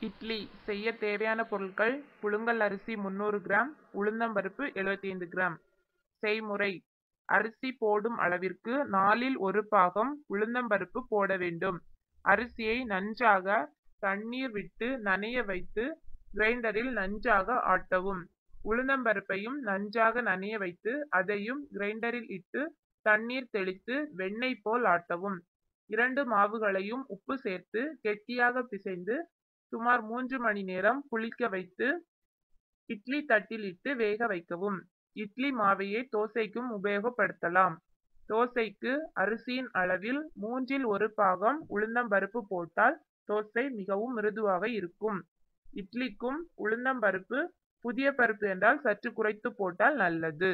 இட்லி செய்ய தேவையான பொருட்கள் புழுங்கல் அரிசி முந்நூறு கிராம் உளுந்தம்பருப்பு எழுபத்தி ஐந்து கிராம். செய்முறை. அரிசி போடும் அளவிற்கு நாலில் ஒரு பாகம் உளுந்தம்பருப்பு போட வேண்டும். அரிசியை நன்றாக தண்ணீர் விட்டு நனைய வைத்து கிரைண்டரில் நன்றாக ஆட்டவும். உளுந்தம்பருப்பையும் நன்றாக நனைய வைத்து அதையும் கிரைண்டரில் இட்டு தண்ணீர் தெளித்து வெண்ணெய் போல் ஆட்டவும். இரண்டு மாவுகளையும் உப்பு சேர்த்து கெட்டியாக பிசைந்து சுமார் மூன்று மணி நேரம் புளிக்க வைத்து இட்லி தட்டில் இட்டு வேக வைக்கவும். இட்லி மாவையே தோசைக்கும் உபயோகப்படுத்தலாம். தோசைக்கு அரிசியின் அளவில் மூன்றில் ஒரு பாகம் உளுந்தம்பருப்பு போட்டால் தோசை மிகவும் மிருதுவாக இருக்கும். இட்லிக்கும் உளுந்தம்பருப்பு புதிய பருப்பு என்றால் சற்று குறைத்து போட்டால் நல்லது.